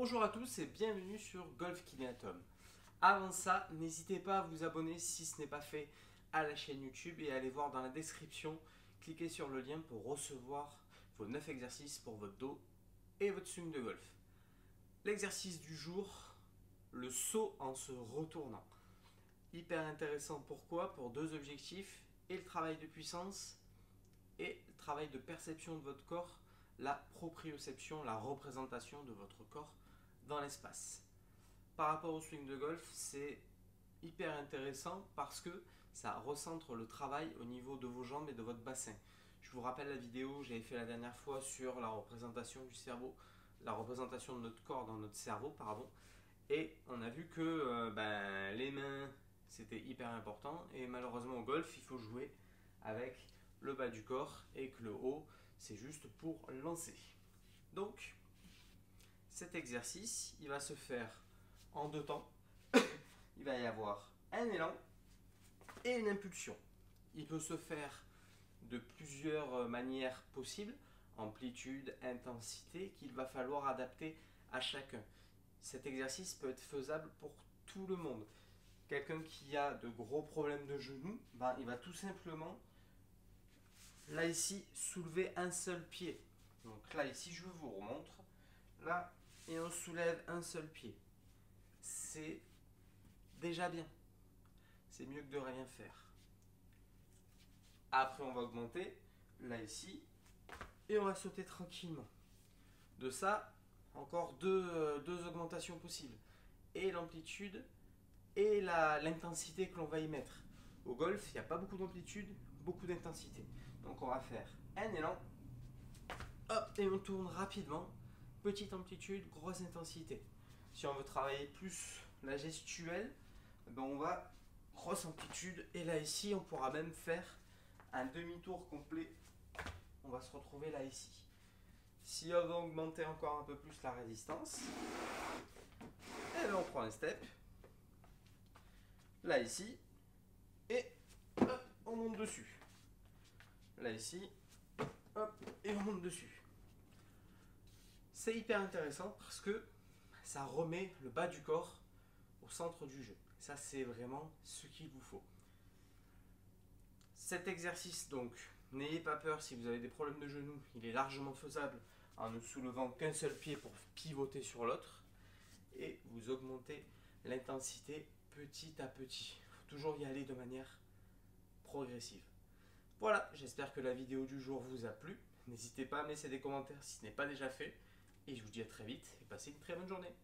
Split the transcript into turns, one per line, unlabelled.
Bonjour à tous et bienvenue sur Golf Kineatom. Avant ça, n'hésitez pas à vous abonner si ce n'est pas fait à la chaîne YouTube et à aller voir dans la description. Cliquez sur le lien pour recevoir vos 9 exercices pour votre dos et votre swing de golf. L'exercice du jour, le saut en se retournant. Hyper intéressant, pourquoi? Pour deux objectifs, et le travail de puissance et le travail de perception de votre corps, la proprioception, la représentation de votre corps dans l'espace. Par rapport au swing de golf, c'est hyper intéressant parce que ça recentre le travail au niveau de vos jambes et de votre bassin. Je vous rappelle la vidéo que j'avais fait la dernière fois sur la représentation du cerveau, la représentation de notre corps dans notre cerveau, pardon. Et on a vu que euh, ben, les mains, c'était hyper important. Et malheureusement au golf, il faut jouer avec le bas du corps et que le haut, c'est juste pour lancer. Donc, cet exercice, il va se faire en deux temps. il va y avoir un élan et une impulsion. Il peut se faire de plusieurs manières possibles, amplitude, intensité, qu'il va falloir adapter à chacun. Cet exercice peut être faisable pour tout le monde. Quelqu'un qui a de gros problèmes de genoux, ben, il va tout simplement, là ici, soulever un seul pied. Donc là ici, je vous remontre. Là, et on soulève un seul pied. C'est déjà bien. C'est mieux que de rien faire. Après, on va augmenter, là ici, et on va sauter tranquillement. De ça, encore deux, euh, deux augmentations possibles. Et l'amplitude et l'intensité que l'on va y mettre. Au golf, il n'y a pas beaucoup d'amplitude, beaucoup d'intensité. Donc on va faire un élan, hop, et on tourne rapidement. Petite amplitude, grosse intensité. Si on veut travailler plus la gestuelle, ben on va grosse amplitude. Et là ici, on pourra même faire un demi-tour complet. On va se retrouver là ici. Si on veut augmenter encore un peu plus la résistance, et ben on prend un step là ici, et hop, on monte dessus. Là ici, hop, et on monte dessus. C'est hyper intéressant parce que ça remet le bas du corps au centre du jeu. Ça, c'est vraiment ce qu'il vous faut. Cet exercice, donc, n'ayez pas peur si vous avez des problèmes de genoux, il est largement faisable en ne soulevant qu'un seul pied pour pivoter sur l'autre. Et vous augmentez l'intensité petit à petit. Il faut toujours y aller de manière progressive. Voilà, j'espère que la vidéo du jour vous a plu. N'hésitez pas à me laisser des commentaires si ce n'est pas déjà fait. Et je vous dis à très vite et passez une très bonne journée.